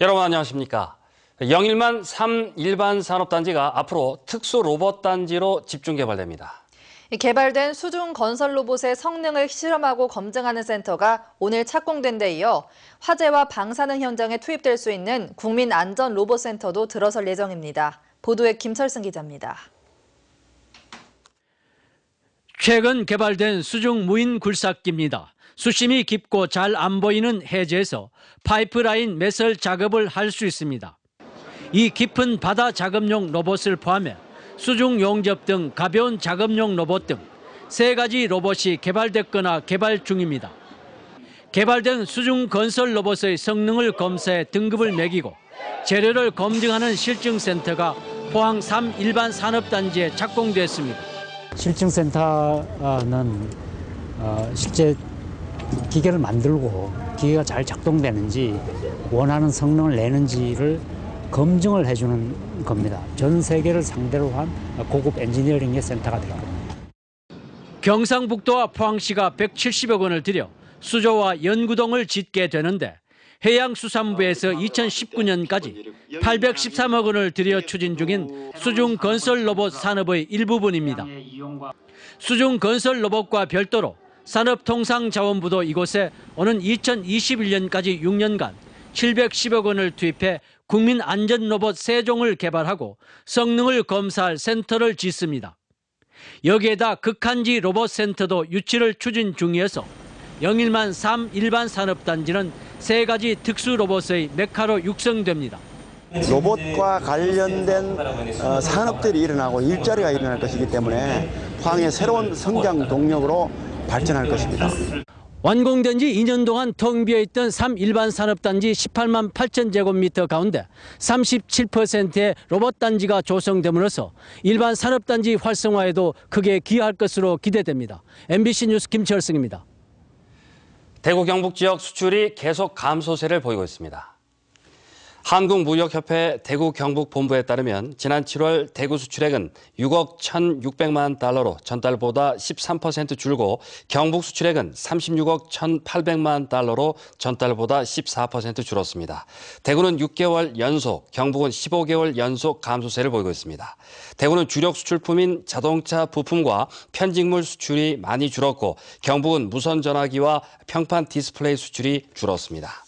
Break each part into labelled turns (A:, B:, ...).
A: 여러분 안녕하십니까? 영일만 3 일반 산업단지가 앞으로 특수 로봇 단지로 집중 개발됩니다.
B: 이 개발된 수중 건설 로봇의 성능을 실험하고 검증하는 센터가 오늘 착공된 데 이어 화재와 방사능 현장에 투입될 수 있는 국민 안전 로봇 센터도 들어설 예정입니다. 보도에 김철승 기자입니다.
C: 최근 개발된 수중 무인 굴삭기입니다. 수심이 깊고 잘 안 보이는 해저에서 파이프라인 매설 작업을 할 수 있습니다. 이 깊은 바다 작업용 로봇을 포함해 수중 용접 등 가벼운 작업용 로봇 등 세 가지 로봇이 개발됐거나 개발 중입니다. 개발된 수중 건설 로봇의 성능을 검사해 등급을 매기고 재료를 검증하는 실증센터가 포항 3 일반 산업단지에 착공됐습니다.
D: 실증센터는 어, 실제 기계를 만들고 기계가 잘 작동되는지 원하는 성능을 내는지를 검증을 해주는 겁니다. 전 세계를 상대로 한 고급 엔지니어링의 센터가 될 겁니다.
C: 경상북도와 포항시가 170억 원을 들여 수조와 연구동을 짓게 되는데 해양수산부에서 2019년까지 813억 원을 들여 추진 중인 수중 건설 로봇 산업의 일부분입니다. 수중 건설 로봇과 별도로 산업통상자원부도 이곳에 오는 2021년까지 6년간 710억 원을 투입해 국민 안전 로봇 세종을 개발하고 성능을 검사할 센터를 짓습니다. 여기에다 극한지 로봇 센터도 유치를 추진 중이어서 영일만 3 일반 산업단지는 세 가지 특수 로봇의 메카로 육성됩니다.
E: 로봇과 관련된 어, 산업들이 일어나고 일자리가 일어날 것이기 때문에 포항의 새로운 성장 동력으로 발전할 것입니다.
C: 완공된 지 2년 동안 텅 비어 있던 3 일반 산업단지 18만 8천 제곱미터 가운데 37%의 로봇 단지가 조성됨으로써 일반 산업단지 활성화에도 크게 기여할 것으로 기대됩니다. MBC 뉴스 김철승입니다.
A: 대구 경북 지역 수출이 계속 감소세를 보이고 있습니다. 한국무역협회 대구 경북 본부에 따르면 지난 7월 대구 수출액은 6억 1,600만 달러로 전달보다 13% 줄고 경북 수출액은 36억 1,800만 달러로 전달보다 14% 줄었습니다. 대구는 6개월 연속, 경북은 15개월 연속 감소세를 보이고 있습니다. 대구는 주력 수출품인 자동차 부품과 편직물 수출이 많이 줄었고 경북은 무선 전화기와 평판 디스플레이 수출이 줄었습니다.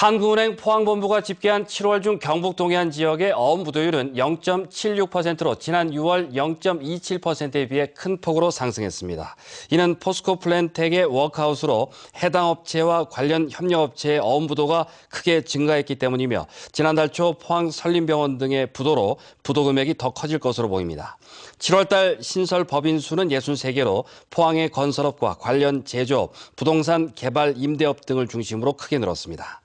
A: 한국은행 포항본부가 집계한 7월 중 경북 동해안 지역의 어음 부도율은 0.76%로 지난 6월 0.27%에 비해 큰 폭으로 상승했습니다. 이는 포스코 플랜텍의 워크아웃으로 해당 업체와 관련 협력업체의 어음 부도가 크게 증가했기 때문이며 지난달 초 포항 선린병원 등의 부도로 부도 금액이 더 커질 것으로 보입니다. 7월달 신설 법인 수는 63개로 포항의 건설업과 관련 제조업, 부동산 개발 임대업 등을 중심으로 크게 늘었습니다.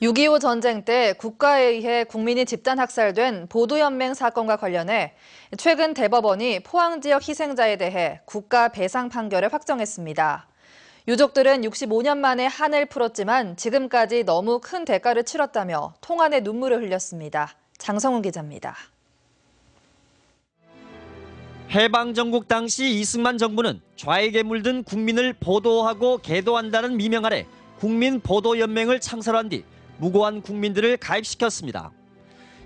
B: 6.25 전쟁 때 국가에 의해 국민이 집단 학살된 보도연맹 사건과 관련해 최근 대법원이 포항 지역 희생자에 대해 국가 배상 판결을 확정했습니다. 유족들은 65년 만에 한을 풀었지만 지금까지 너무 큰 대가를 치렀다며 통안에 눈물을 흘렸습니다. 장성훈 기자입니다.
F: 해방 정국 당시 이승만 정부는 좌익에 물든 국민을 보도하고 계도한다는 미명 아래 국민 보도 연맹을 창설한 뒤 무고한 국민들을 가입시켰습니다.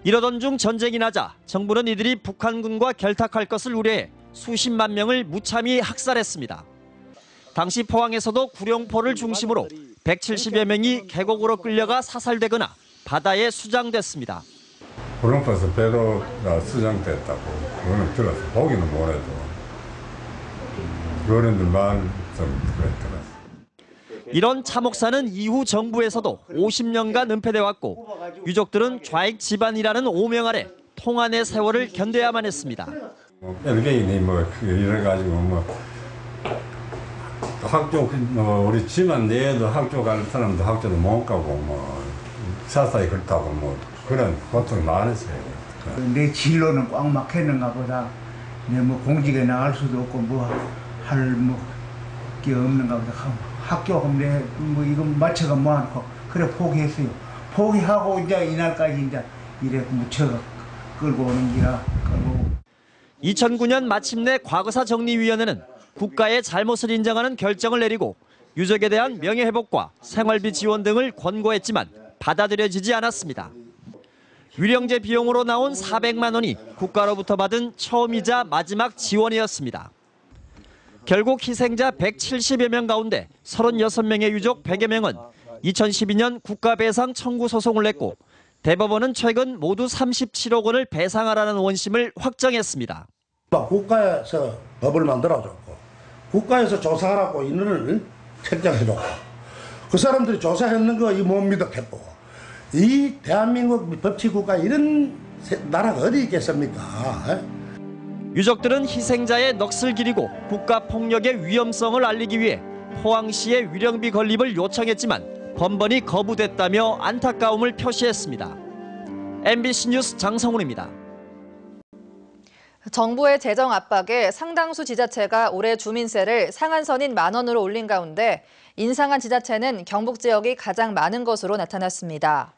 F: 이러던 중 전쟁이 나자 정부는 이들이 북한군과 결탁할 것을 우려해 수십만 명을 무참히 학살했습니다. 당시 포항에서도 구룡포를 중심으로 170여 명이 계곡으로 끌려가 사살되거나 바다에 수장됐습니다.
G: 구룡포에서 배로가 수정됐다고 그거는 들었어 보기는 못해도 어른들만 좀 그랬더라
F: 이런 참혹사는 이후 정부에서도 50년간 은폐돼 왔고 유족들은 좌익 집안이라는 오명 아래 통안의 세월을 견뎌야만 했습니다.
G: 뭐 벨기인이 뭐 이래 가지고 뭐 학교 뭐 우리 집안 내에도 학교 갈 사람도 학교도 못 가고 뭐 사사히 그렇다고 뭐 그런 고통이 많았어요.
H: 내 진로는 꽉 막혔는가 보다. 내 뭐 공직에 나갈 수도 없고 뭐 뭐할뭐게 없는가 보다. 하- 학교 하면 내뭐 이거 마쳐가 뭐하고 그래 포기했어요. 포기하고 이제 이날까지 이제 이래 묻혀가 끌고 오는 기라 끌고.
F: 2009년 마침내 과거사 정리위원회는 국가의 잘못을 인정하는 결정을 내리고 유족에 대한 명예회복과 생활비 지원 등을 권고했지만 받아들여지지 않았습니다. 위령제 비용으로 나온 400만 원이 국가로부터 받은 처음이자 마지막 지원이었습니다. 결국 희생자 170여 명 가운데 36명의 유족 100여 명은 2012년 국가배상 청구 소송을 냈고 대법원은 최근 모두 37억 원을 배상하라는 원심을 확정했습니다.
I: 국가에서 법을 만들어줬고 국가에서 조사하라고 인원을 책정해줬고 그 사람들이 조사했는 거이못 믿었겠고 이 대한민국 법치국가 이런 세- 나라가 어디 있겠습니까?
F: 유족들은 희생자의 넋을 기리고 국가 폭력의 위험성을 알리기 위해 포항시의 위령비 건립을 요청했지만 번번이 거부됐다며 안타까움을 표시했습니다. MBC 뉴스 장성훈입니다.
B: 정부의 재정 압박에 상당수 지자체가 올해 주민세를 상한선인 만 원으로 올린 가운데 인상한 지자체는 경북 지역이 가장 많은 것으로 나타났습니다.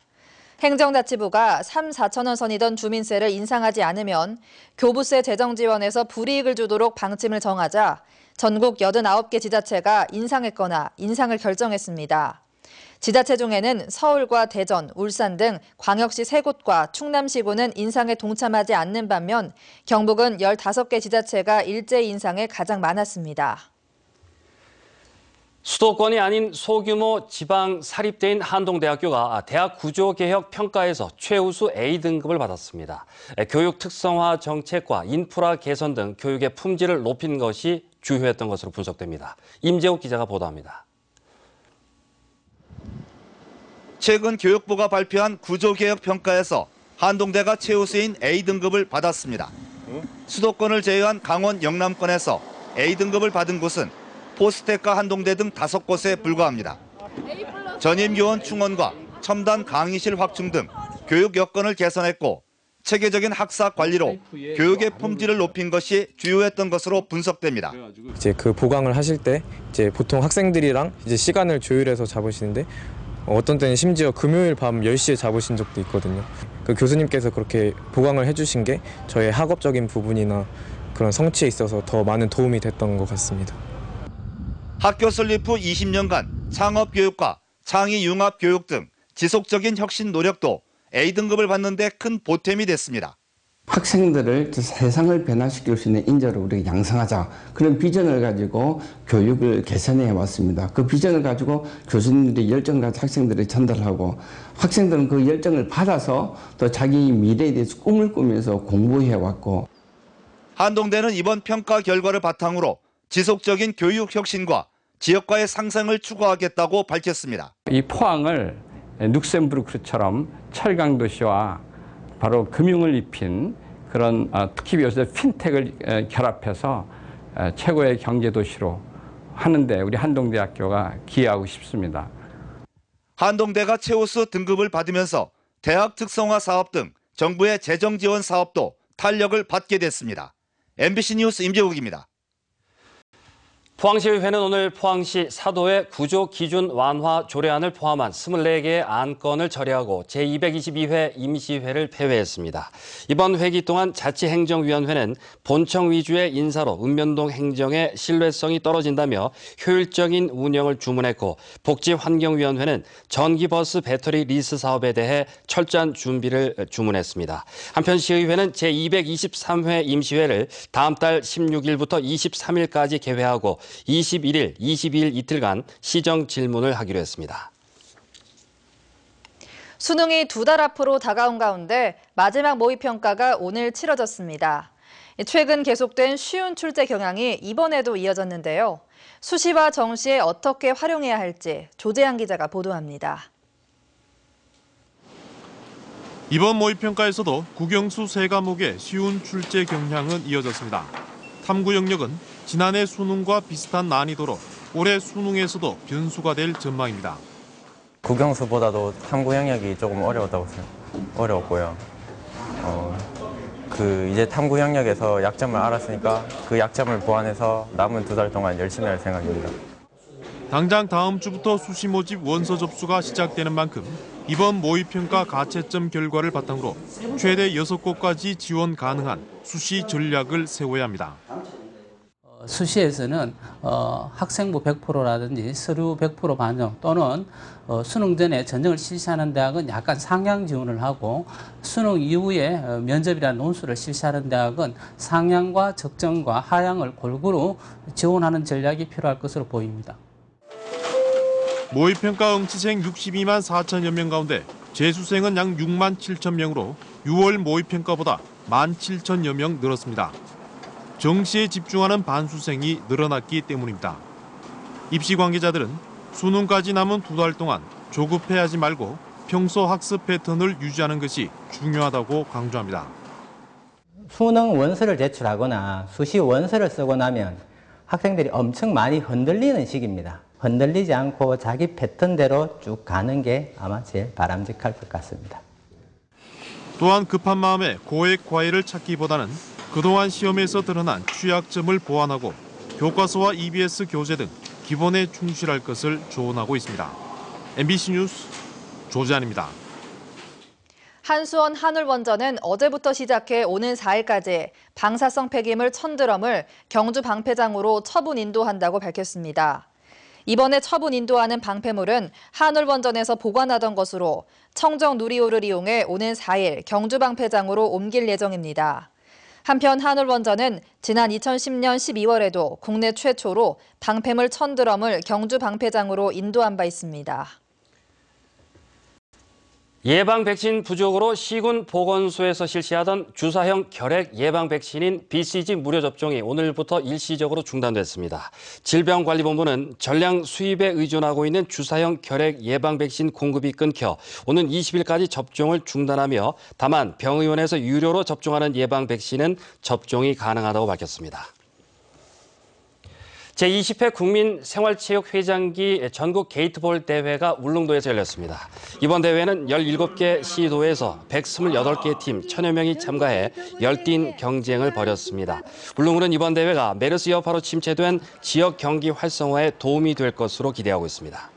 B: 행정자치부가 3, 4천 원 선이던 주민세를 인상하지 않으면 교부세 재정 지원에서 불이익을 주도록 방침을 정하자 전국 89개 지자체가 인상했거나 인상을 결정했습니다. 지자체 중에는 서울과 대전, 울산 등 광역시 3곳과 충남시군은 인상에 동참하지 않는 반면 경북은 15개 지자체가 일제 인상에 가장 많았습니다.
A: 수도권이 아닌 소규모 지방 사립대인 한동대학교가 대학 구조개혁 평가에서 최우수 A등급을 받았습니다. 교육 특성화 정책과 인프라 개선 등 교육의 품질을 높인 것이 주요했던 것으로 분석됩니다. 임재욱 기자가 보도합니다.
J: 최근 교육부가 발표한 구조개혁 평가에서 한동대가 최우수인 A등급을 받았습니다. 수도권을 제외한 강원 영남권에서 A등급을 받은 곳은 포스텍과 한동대 등 다섯 곳에 불과합니다. 전임 교원 충원과 첨단 강의실 확충 등 교육 여건을 개선했고 체계적인 학사 관리로 교육의 품질을 높인 것이 주요했던 것으로 분석됩니다.
K: 이제 그 보강을 하실 때 이제 보통 학생들이랑 이제 시간을 조율해서 잡으시는데 어떤 때는 심지어 금요일 밤 10시에 잡으신 적도 있거든요. 그 교수님께서 그렇게 보강을 해주신 게 저의 학업적인 부분이나 그런 성취에 있어서 더 많은 도움이 됐던 것 같습니다.
J: 학교 설립 후 20년간 창업 교육과 창의 융합 교육 등 지속적인 혁신 노력도 A등급을 받는 데 큰 보탬이 됐습니다.
L: 학생들을 세상을 변화시킬 수 있는 인재로 우리가 양성하자 그런 비전을 가지고 교육을 개선해 왔습니다. 그 비전을 가지고 교수님들이 열정 가지고 학생들이 전달하고 학생들은 그 열정을 받아서 또 자기 미래에 대해서 꿈을 꾸면서 공부해 왔고
J: 한동대는 이번 평가 결과를 바탕으로 지속적인 교육 혁신과 지역과의 상생을 추구하겠다고 밝혔습니다.
M: 이 포항을 룩셈부르크처럼 철강 도시와 바로 금융을 입힌 그런 어, 특히 요새 핀텍을 에, 결합해서 에, 최고의 경제 도시로 하는데 우리 한동대학교가 기여하고 싶습니다.
J: 한동대가 최우수 등급을 받으면서 대학 특성화 사업 등 정부의 재정 지원 사업도 탄력을 받게 됐습니다. MBC 뉴스 임재욱입니다.
A: 포항시의회는 오늘 포항시 사도의 구조 기준 완화 조례안을 포함한 24개의 안건을 처리하고 제222회 임시회를 폐회했습니다. 이번 회기 동안 자치행정위원회는 본청 위주의 인사로 읍면동 행정의 신뢰성이 떨어진다며 효율적인 운영을 주문했고 복지환경위원회는 전기버스 배터리 리스 사업에 대해 철저한 준비를 주문했습니다. 한편 시의회는 제223회 임시회를 다음 달 16일부터 23일까지 개회하고 21일, 22일 이틀간 시정 질문을 하기로 했습니다.
B: 수능이 두 달 앞으로 다가온 가운데 마지막 모의평가가 오늘 치러졌습니다. 최근 계속된 쉬운 출제 경향이 이번에도 이어졌는데요. 수시와 정시에 어떻게 활용해야 할지 조재한 기자가 보도합니다.
N: 이번 모의평가에서도 국영수 세 과목의 쉬운 출제 경향은 이어졌습니다. 탐구 영역은 지난해 수능과 비슷한 난이도로 올해 수능에서도 변수가 될 전망입니다.
K: 국영수보다도 탐구 영역이 조금 어려웠다고 생각, 어려웠고요. 어, 그 이제 탐구 영역에서 약점을 알았으니까 그 약점을 보완해서 남은 두 달 동안 열심히 할 생각입니다.
N: 당장 다음 주부터 수시 모집 원서 접수가 시작되는 만큼 이번 모의평가 가채점 결과를 바탕으로 최대 6곳까지 지원 가능한 수시 전략을 세워야 합니다.
O: 수시에서는 어, 학생부 100%라든지 서류 100% 반영 또는 어, 수능 전에 전형을 실시하는 대학은 약간 상향 지원을 하고 수능 이후에 어, 면접이라는 논술을 실시하는 대학은 상향과 적정과 하향을 골고루 지원하는 전략이 필요할 것으로 보입니다.
N: 모의평가 응시생 62만 4천여 명 가운데 재수생은 약 6만 7천 명으로 6월 모의평가보다 1만 7천여 명 늘었습니다. 정시에 집중하는 반수생이 늘어났기 때문입니다. 입시 관계자들은 수능까지 남은 두 달 동안 조급해하지 말고 평소 학습 패턴을 유지하는 것이 중요하다고 강조합니다.
P: 수능 원서를 제출하거나 수시 원서를 쓰고 나면 학생들이 엄청 많이 흔들리는 시기입니다. 흔들리지 않고 자기 패턴대로 쭉 가는 게 아마 제일 바람직할 것 같습니다.
N: 또한 급한 마음에 고액 과외를 찾기보다는 그동안 시험에서 드러난 취약점을 보완하고 교과서와 EBS 교재 등 기본에 충실할 것을 조언하고 있습니다. MBC 뉴스 조지안입니다.
B: 한수원 한울원전은 어제부터 시작해 오는 4일까지 방사성 폐기물 1000드럼을 경주 방패장으로 처분 인도한다고 밝혔습니다. 이번에 처분 인도하는 방패물은 한울원전에서 보관하던 것으로 청정 누리호를 이용해 오는 4일 경주 방패장으로 옮길 예정입니다. 한편 한울원전은 지난 2010년 12월에도 국내 최초로 방패물 1000드럼을 경주 방패장으로 인도한 바 있습니다.
A: 예방 백신 부족으로 시군 보건소에서 실시하던 주사형 결핵 예방 백신인 BCG 무료 접종이 오늘부터 일시적으로 중단됐습니다. 질병관리본부는 전량 수입에 의존하고 있는 주사형 결핵 예방 백신 공급이 끊겨 오는 20일까지 접종을 중단하며 다만 병의원에서 유료로 접종하는 예방 백신은 접종이 가능하다고 밝혔습니다. 제20회 국민생활체육회장기 전국 게이트볼 대회가 울릉도에서 열렸습니다. 이번 대회는 17개 시도에서 128개 팀 1000여 명이 참가해 열띤 경쟁을 벌였습니다. 울릉도는 이번 대회가 메르스 여파로 침체된 지역 경기 활성화에 도움이 될 것으로 기대하고 있습니다.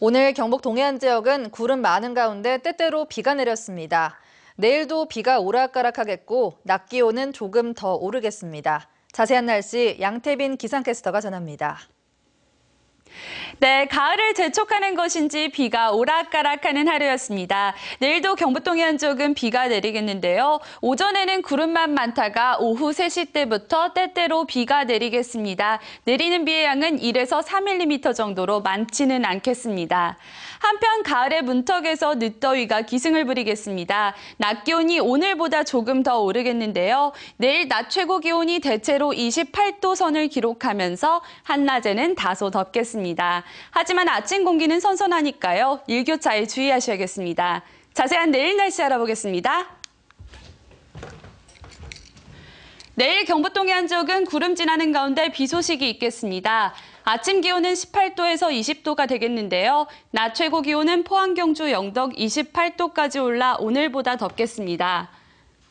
B: 오늘 경북 동해안 지역은 구름 많은 가운데 때때로 비가 내렸습니다. 내일도 비가 오락가락하겠고 낮 기온은 조금 더 오르겠습니다. 자세한 날씨 양태빈 기상캐스터가 전합니다.
Q: 네, 가을을 재촉하는 것인지 비가 오락가락하는 하루였습니다. 내일도 경북 동해안 쪽은 비가 내리겠는데요. 오전에는 구름만 많다가 오후 3시 때부터 때때로 비가 내리겠습니다. 내리는 비의 양은 1에서 3mm 정도로 많지는 않겠습니다. 한편 가을의 문턱에서 늦더위가 기승을 부리겠습니다. 낮 기온이 오늘보다 조금 더 오르겠는데요. 내일 낮 최고 기온이 대체로 28도 선을 기록하면서 한낮에는 다소 덥겠습니다. 하지만 아침 공기는 선선하니까요. 일교차에 주의하셔야겠습니다. 자세한 내일 날씨 알아보겠습니다. 내일 경북 동해안 쪽은 구름 지나는 가운데 비 소식이 있겠습니다. 아침 기온은 18도에서 20도가 되겠는데요. 낮 최고 기온은 포항, 경주, 영덕 28도까지 올라 오늘보다 덥겠습니다.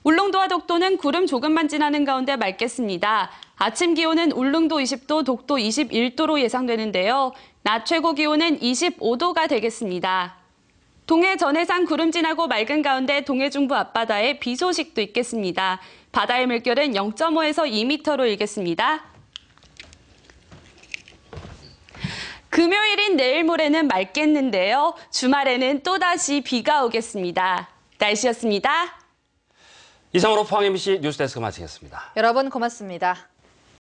Q: 울릉도와 독도는 구름 조금만 지나는 가운데 맑겠습니다. 아침 기온은 울릉도 20도, 독도 21도로 예상되는데요. 낮 최고 기온은 25도가 되겠습니다. 동해 전해상 구름 지나고 맑은 가운데 동해 중부 앞바다에 비 소식도 있겠습니다. 바다의 물결은 0.5에서 2m로 일겠습니다. 금요일인 내일 모레는 맑겠는데요. 주말에는 또다시 비가 오겠습니다. 날씨였습니다.
A: 이상으로 포항 MBC 뉴스데스크 마치겠습니다.
B: 여러분 고맙습니다.